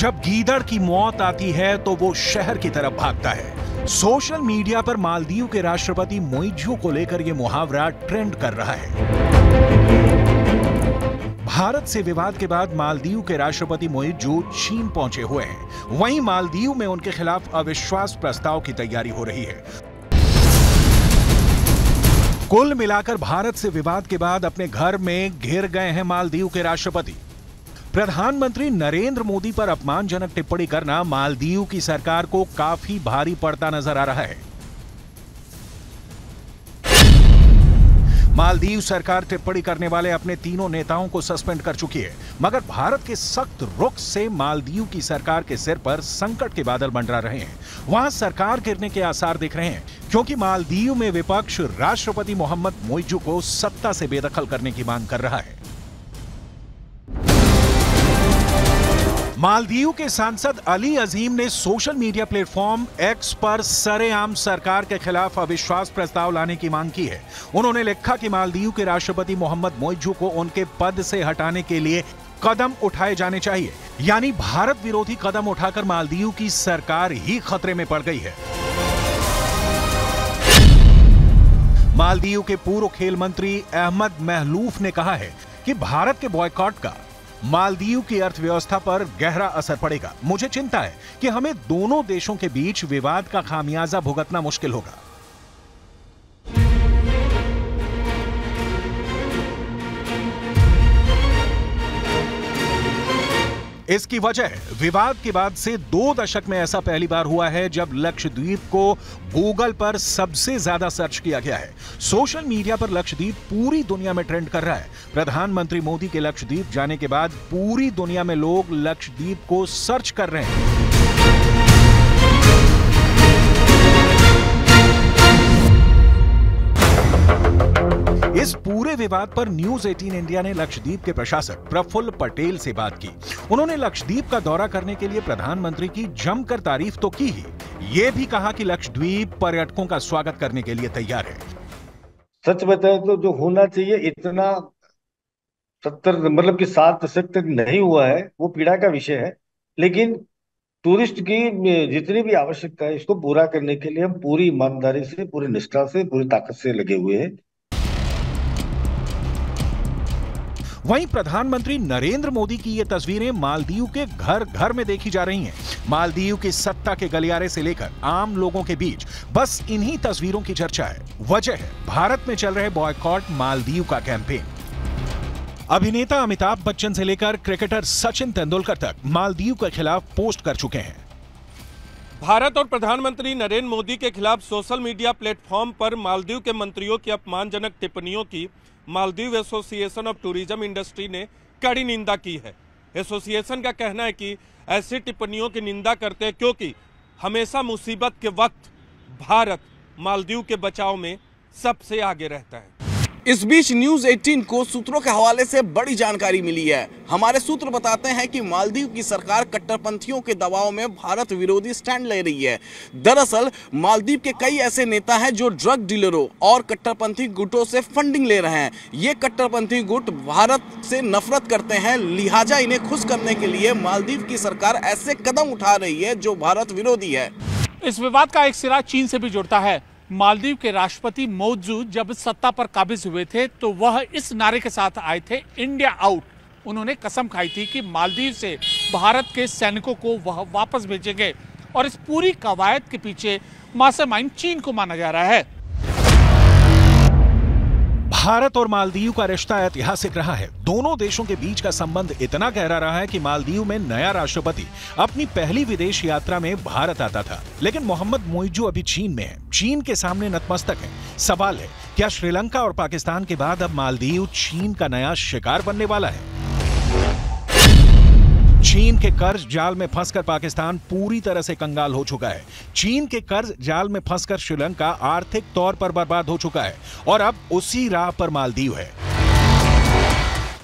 जब गीदड़ की मौत आती है तो वो शहर की तरफ़ भागता है। सोशल मीडिया पर मालदीव के राष्ट्रपति मोइजू को लेकर यह मुहावरा ट्रेंड कर रहा है। भारत से विवाद के बाद मालदीव के राष्ट्रपति मोइजू चीन पहुँचे हुए हैं। वहीं मालदीव में उनके खिलाफ अविश्वास प्रस्ताव की तैयारी हो रही है। कुल मिलाकर भारत से विवाद के बाद अपने घर में घिर गए हैं मालदीव के राष्ट्रपति। प्रधानमंत्री नरेंद्र मोदी पर अपमानजनक टिप्पणी करना मालदीव की सरकार को काफ़ी भारी पड़ता नज़र आ रहा है। मालदीव सरकार टिप्पणी करने वाले अपने तीनों नेताओं को सस्पेंड कर चुकी है, मगर भारत के सख्त रुख से मालदीव की सरकार के सिर पर संकट के बादल मंडरा रहे हैं। वहाँ सरकार गिरने के आसार दिख रहे हैं, क्योंकि मालदीव में विपक्ष राष्ट्रपति मोहम्मद मोइजू को सत्ता से बेदखल करने की मांग कर रहा है। मालदीव के सांसद अली अजीम ने सोशल मीडिया प्लेटफॉर्म एक्स पर सरेआम सरकार के खिलाफ अविश्वास प्रस्ताव लाने की मांग की है। उन्होंने लिखा कि मालदीव के राष्ट्रपति मोहम्मद मोइजू को उनके पद से हटाने के लिए कदम उठाए जाने चाहिए। यानी भारत विरोधी कदम उठाकर मालदीव की सरकार ही खतरे में पड़ गई है। मालदीव के पूर्व खेल मंत्री अहमद महलूफ ने कहा है कि भारत के बॉयकॉट का मालदीव की अर्थव्यवस्था पर गहरा असर पड़ेगा। मुझे चिंता है कि हमें दोनों देशों के बीच विवाद का खामियाजा भुगतना मुश्किल होगा। इसकी वजह विवाद के बाद से दो दशक में ऐसा पहली बार हुआ है जब लक्षद्वीप को गूगल पर सबसे ज़्यादा सर्च किया गया है। सोशल मीडिया पर लक्षद्वीप पूरी दुनिया में ट्रेंड कर रहा है। प्रधानमंत्री मोदी के लक्षद्वीप जाने के बाद पूरी दुनिया में लोग लक्षद्वीप को सर्च कर रहे हैं। इस पूरे विवाद पर न्यूज़ 18 इंडिया ने लक्षद्वीप के प्रशासक प्रफुल्ल पटेल से बात की। उन्होंने लक्षद्वीप का दौरा करने के लिए प्रधानमंत्री की जमकर तारीफ़ तो की ही। ये भी कहा कि लक्षद्वीप पर्यटकों का स्वागत करने के लिए तैयार है। सच बताए तो जो होना चाहिए, इतना सत्तर मतलब कि सात दशक तक नहीं हुआ है, वो पीड़ा का विषय है। लेकिन टूरिस्ट की जितनी भी आवश्यकता है इसको पूरा करने के लिए हम पूरी ईमानदारी से, पूरी निष्ठा से, पूरी ताकत से लगे हुए हैं। वहीं प्रधानमंत्री नरेंद्र मोदी की ये तस्वीरें मालदीव के घर घर में देखी जा रही हैं। मालदीव की सत्ता के गलियारे से लेकर आम लोगों के बीच बस इन्हीं तस्वीरों की चर्चा है। वजह है, भारत में चल रहे बॉयकॉट मालदीव का कैंपेन। अभिनेता अमिताभ बच्चन से लेकर क्रिकेटर सचिन तेंदुलकर तक मालदीव के खिलाफ पोस्ट कर चुके हैं। भारत और प्रधानमंत्री नरेंद्र मोदी के खिलाफ सोशल मीडिया प्लेटफॉर्म पर मालदीव के मंत्रियों की अपमानजनक टिप्पणियों की Maldives association of tourism industry ने कड़ी निंदा की है। एसोसिएशन का कहना है कि ऐसी टिप्पणियों की निंदा करते हैं क्योंकि हमेशा मुसीबत के वक्त भारत मालदीव के बचाव में सबसे आगे रहता है। इस बीच न्यूज़ 18 को सूत्रों के हवाले से बड़ी जानकारी मिली है। हमारे सूत्र बताते हैं कि मालदीव की सरकार कट्टरपंथियों के दबाव में भारत विरोधी स्टैंड ले रही है। दरअसल, मालदीव के कई ऐसे नेता हैं जो ड्रग डीलरों और कट्टरपंथी गुटों से फंडिंग ले रहे हैं। ये कट्टरपंथी गुट भारत से नफरत करते हैं, लिहाजा इन्हें खुश करने के लिए मालदीव की सरकार ऐसे कदम उठा रही है जो भारत विरोधी है। इस विवाद का एक सिरा चीन से भी जुड़ता है। मालदीव के राष्ट्रपति मौजूद जब सत्ता पर काबिज हुए थे तो वह इस नारे के साथ आए थे, इंडिया आउट. उन्होंने कसम खाई थी कि मालदीव से भारत के सैनिकों को वह वापस भेजेंगे और इस पूरी कवायद के पीछे मास्टरमाइंड चीन को माना जा रहा है। भारत और मालदीव का रिश्ता ऐतिहासिक रहा है। दोनों देशों के बीच का संबंध इतना गहरा रहा है कि मालदीव में नया राष्ट्रपति अपनी पहली विदेश यात्रा में भारत आता था। लेकिन मोहम्मद मोइजू अभी चीन में है। चीन के सामने नतमस्तक है। सवाल है, क्या श्रीलंका और पाकिस्तान के बाद अब मालदीव चीन का नया शिकार बनने वाला है? चीन के कर्ज जाल में फंसकर पाकिस्तान पूरी तरह से कंगाल हो चुका है। चीन के कर्ज जाल में फंसकर श्रीलंका आर्थिक तौर पर बर्बाद हो चुका है और अब उसी राह पर मालदीव है।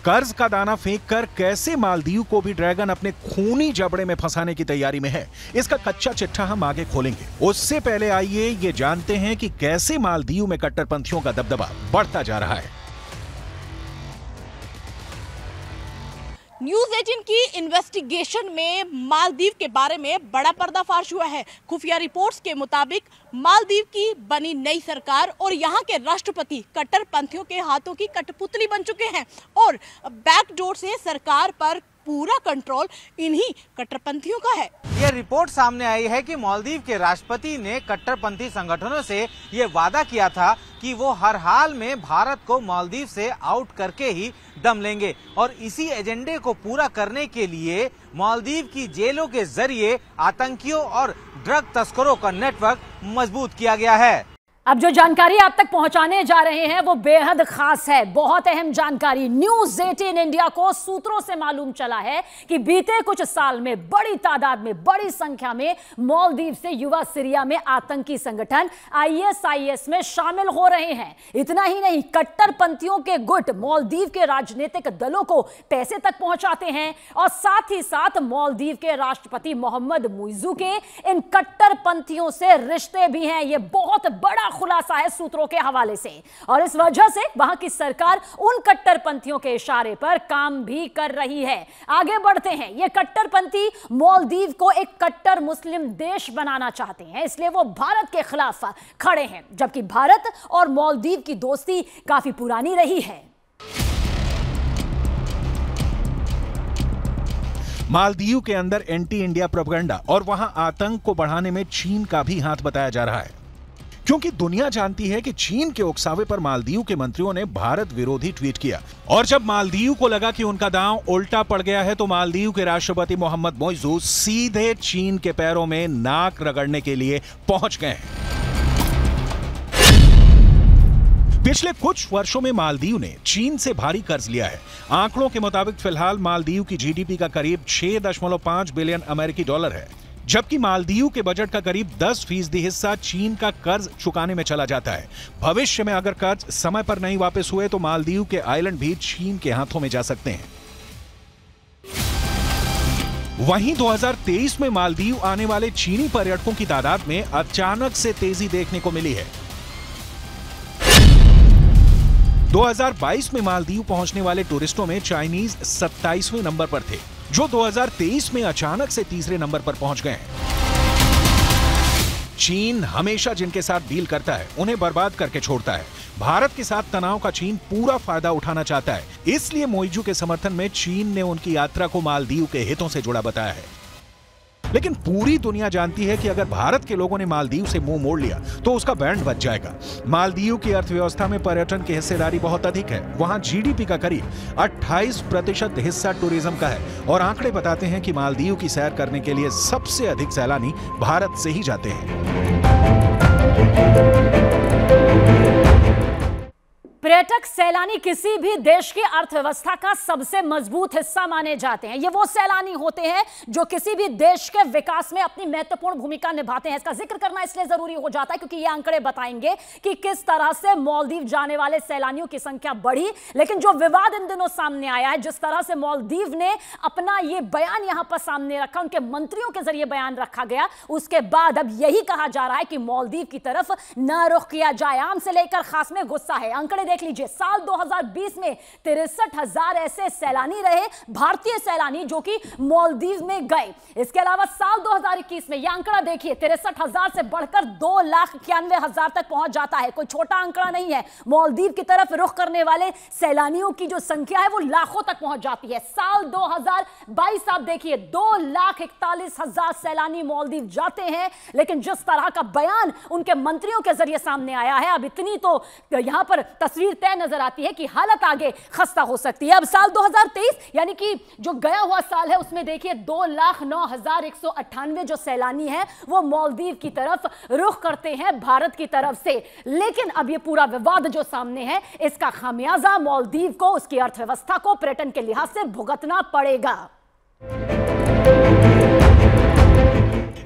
कर्ज का दाना फेंक कर कैसे मालदीव को भी ड्रैगन अपने खूनी जबड़े में फंसाने की तैयारी में है? इसका कच्चा चिट्ठा हम आगे खोलेंगे। उससे पहले आइए ये जानते हैं कि कैसे मालदीव में कट्टरपंथियों का दबदबा बढ़ता जा रहा है। न्यूज़ एटीन की इन्वेस्टिगेशन में मालदीव के बारे में बड़ा पर्दाफाश हुआ है। खुफिया रिपोर्ट्स के मुताबिक, मालदीव की बनी नई सरकार और यहाँ के राष्ट्रपति कट्टरपंथियों के हाथों की कठपुतली बन चुके हैं और बैकडोर से सरकार पर पूरा कंट्रोल इन्हीं कट्टरपंथियों का है। ये रिपोर्ट सामने आई है कि मालदीव के राष्ट्रपति ने कट्टरपंथी संगठनों से ये वादा किया था कि वो हर हाल में भारत को मालदीव से आउट करके ही दम लेंगे। और इसी एजेंडे को पूरा करने के लिए मालदीव की जेलों के ज़रिए आतंकियों और ड्रग तस्करों का नेटवर्क मज़बूत किया गया है। अब जो जानकारी आप तक पहुँचाने जा रहे हैं, वो बेहद खास है। बहुत अहम जानकारी। न्यूज़ 18 इंडिया को सूत्रों से मालूम चला है कि बीते कुछ साल में, बड़ी तादाद में, बड़ी संख्या में मालदीव से युवा सीरिया में आतंकी संगठन आईएसआईएस में शामिल हो रहे हैं। इतना ही नहीं, कट्टरपंथियों के गुट मालदीव के राजनीतिक दलों को पैसे तक पहुंचाते हैं और साथ ही साथ मालदीव के राष्ट्रपति मोहम्मद मुइजू के इन कट्टरपंथियों से रिश्ते भी हैं। ये बहुत बड़ा खुलासा है सूत्रों के हवाले से। और इस वजह से वहाँ की सरकार उन कट्टरपंथियों के इशारे पर काम भी कर रही है। आगे बढ़ते हैं। ये कट्टरपंथी मालदीव को एक कट्टर मुस्लिम देश बनाना चाहते हैं, इसलिए वो भारत के खिलाफ खड़े हैं, जबकि भारत और मालदीव की दोस्ती काफ़ी पुरानी रही है। मालदीव के अंदर एंटी इंडिया प्रोपगंडा और वहाँ आतंक को बढ़ाने में चीन का भी हाथ बताया जा रहा है। क्योंकि दुनिया जानती है कि चीन के उकसावे पर मालदीव के मंत्रियों ने भारत विरोधी ट्वीट किया। और जब मालदीव को लगा कि उनका दांव उल्टा पड़ गया है तो मालदीव के राष्ट्रपति मोहम्मद मोइजू सीधे चीन के पैरों में नाक रगड़ने के लिए पहुँच गए हैं। पिछले कुछ वर्षों में मालदीव ने चीन से भारी कर्ज लिया है। आंकड़ों के मुताबिक, फ़िलहाल मालदीव की जीडीपी का करीब 6.5 बिलियन अमेरिकी डॉलर है। जबकि मालदीव के बजट का करीब 10 फ़ीसदी हिस्सा चीन का कर्ज चुकाने में चला जाता है। भविष्य में अगर कर्ज समय पर नहीं वापस हुए तो मालदीव के आइलैंड भी चीन के हाथों में जा सकते हैं। वहीं 2023 में मालदीव आने वाले चीनी पर्यटकों की तादाद में अचानक से तेज़ी देखने को मिली है। 2022 में मालदीव पहुँचने वाले टूरिस्टों में चाइनीज़ 27वें नंबर पर थे। जो 2023 में अचानक से तीसरे नंबर पर पहुँच गए चीन हमेशा जिनके साथ डील करता है, उन्हें बर्बाद करके छोड़ता है। भारत के साथ तनाव का चीन पूरा फ़ायदा उठाना चाहता है। इसलिए मोइजू के समर्थन में चीन ने उनकी यात्रा को मालदीव के हितों से जुड़ा बताया है। लेकिन पूरी दुनिया जानती है कि अगर भारत के लोगों ने मालदीव से मुँह मोड़ लिया तो उसका बैंड बच जाएगा। मालदीव की अर्थव्यवस्था में पर्यटन की हिस्सेदारी बहुत अधिक है। वहाँ जीडीपी का करीब 28 प्रतिशत हिस्सा टूरिज़्म का है और आंकड़े बताते हैं कि मालदीव की सैर करने के लिए सबसे अधिक सैलानी भारत से ही जाते हैं। पर्यटक सैलानी किसी भी देश की अर्थव्यवस्था का सबसे मज़बूत हिस्सा माने जाते हैं। ये वो सैलानी होते हैं जो किसी भी देश के विकास में अपनी महत्वपूर्ण भूमिका निभाते हैं। इसका ज़िक्र करना इसलिए ज़रूरी हो जाता है क्योंकि ये आंकड़े बताएँगे कि किस तरह से मालदीव जाने वाले सैलानियों की संख्या बढ़ी। लेकिन जो विवाद इन दिनों सामने आया है, जिस तरह से मालदीव ने अपना ये बयान यहाँ पर सामने रखा, उनके मंत्रियों के ज़रिए बयान रखा गया, उसके बाद अब यही कहा जा रहा है कि मालदीव की तरफ़ न रुख किया जाए आम से लेकर खास में गुस्सा है। आंकड़े देख लीजिए, साल 2020 में तिरसठ हज़ार ऐसे सैलानी रहे, भारतीय सैलानी जो कि मालदीव में गए। इसके अलावा साल 2021 में यह आंकड़ा देखिए, तिरसठ हज़ार से बढ़कर दो लाख इक्यानवे हज़ार तक पहुँच जाता है। कोई छोटा आंकड़ा नहीं है। मालदीव की तरफ़ रुख करने वाले सैलानियों की जो संख्या है, वो लाखों तक पहुँच जाती है। साल 2022 आप देखिए, दो लाख इकतालीस हज़ार सैलानी मालदीव जाते हैं, लेकिन जिस तरह का बयान उनके मंत्रियों के ज़रिए सामने आया है, अब इतनी तो यहाँ पर तस्वीर तय नज़र आती है कि हालत आगे खस्ता हो सकती है। अब साल 2023 यानी कि जो गया हुआ साल है, उसमें देखिए दो लाख नौ हज़ार एक सौ अट्ठानवे जो सैलानी है, वो मालदीव की तरफ़ रुख करते हैं, भारत की तरफ़ से। लेकिन अब ये पूरा विवाद जो सामने है, इसका खामियाजा मालदीव को, उसकी अर्थव्यवस्था को पर्यटन के लिहाज से भुगतना पड़ेगा।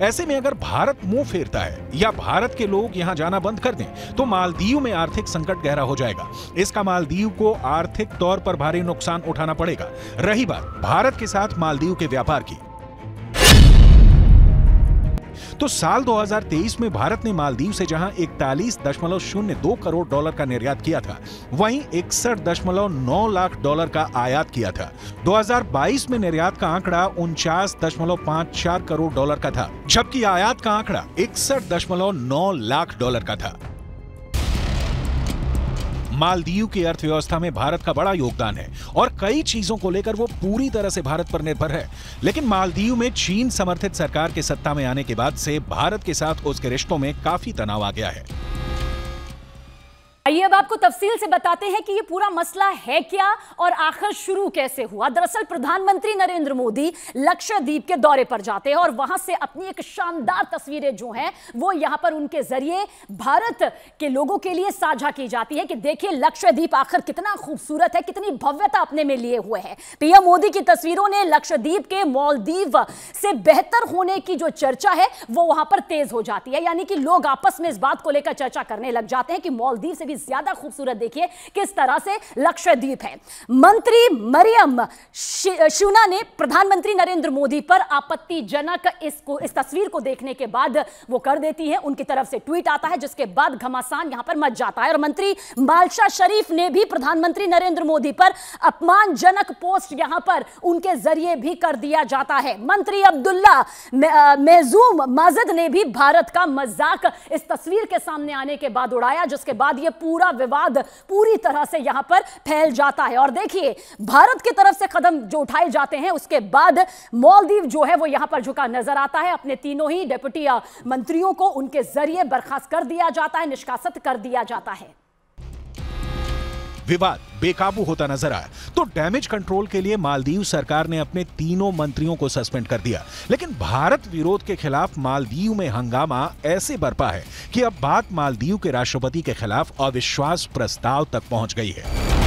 ऐसे में अगर भारत मुँह फेरता है या भारत के लोग यहाँ जाना बंद कर दें तो मालदीव में आर्थिक संकट गहरा हो जाएगा। इसका मालदीव को आर्थिक तौर पर भारी नुकसान उठाना पड़ेगा। रही बात, भारत के साथ मालदीव के व्यापार की। तो साल 2023 में भारत ने मालदीव से जहाँ इकतालीस दशमलव शून्य दो करोड़ डॉलर का निर्यात किया था, वहीं इकसठ दशमलव नौ लाख डॉलर का आयात किया था। 2022 में निर्यात का आंकड़ा उनचास दशमलव पाँच चार करोड़ डॉलर का था, जबकि आयात का आंकड़ा इकसठ दशमलव नौ लाख डॉलर का था। मालदीव की अर्थव्यवस्था में भारत का बड़ा योगदान है और कई चीज़ों को लेकर वो पूरी तरह से भारत पर निर्भर है। लेकिन मालदीव में चीन समर्थित सरकार के सत्ता में आने के बाद से भारत के साथ उसके रिश्तों में काफ़ी तनाव आ गया है। आइए अब आपको तफसील से बताते हैं कि ये पूरा मसला है क्या और आखिर शुरू कैसे हुआ। दरअसल प्रधानमंत्री नरेंद्र मोदी लक्षद्वीप के दौरे पर जाते हैं और वहाँ से अपनी एक शानदार तस्वीरें जो हैं, वो यहाँ पर उनके ज़रिए भारत के लोगों के लिए साझा की जाती है कि देखिए लक्षद्वीप आखिर कितना खूबसूरत है, कितनी भव्यता अपने में लिए हुए है। पीएम मोदी की तस्वीरों ने लक्षद्वीप के मालदीव से बेहतर होने की जो चर्चा है, वो वहाँ पर तेज हो जाती है। यानी कि लोग आपस में इस बात को लेकर चर्चा करने लग जाते हैं कि मालदीव से भी ज़्यादा खूबसूरत देखिए किस तरह से लक्षद्वीप है। मंत्री मरियम शुना ने प्रधानमंत्री नरेंद्र मोदी पर आपत्तिजनक इसको, इस तस्वीर को देखने के बाद वो कर देती है। उनकी तरफ़ से ट्वीट आता है, जिसके बाद घमासान यहाँ पर मच जाता है। और मंत्री मालशा शरीफ ने भी प्रधानमंत्री नरेंद्र मोदी पर अपमानजनक पोस्ट यहाँ पर उनके ज़रिए भी कर दिया जाता है। मंत्री अब्दुल्ला मेजूम माजिद ने भी भारत का मज़ाक इस तस्वीर के सामने आने के बाद उड़ाया, जिसके बाद यह पूरा विवाद पूरी तरह से यहाँ पर फैल जाता है। और देखिए, भारत की तरफ़ से कदम जो उठाए जाते हैं, उसके बाद मालदीव जो है, वो यहाँ पर झुका नज़र आता है। अपने तीनों ही डेप्यूटी मंत्रियों को उनके ज़रिए बर्खास्त कर दिया जाता है, निष्कासित कर दिया जाता है। विवाद बेकाबू होता नज़र आया। तो डैमेज कंट्रोल के लिए मालदीव सरकार ने अपने तीनों मंत्रियों को सस्पेंड कर दिया। लेकिन भारत विरोध के खिलाफ मालदीव में हंगामा ऐसे बरपा है कि अब बात मालदीव के राष्ट्रपति के खिलाफ अविश्वास प्रस्ताव तक पहुँच गई है।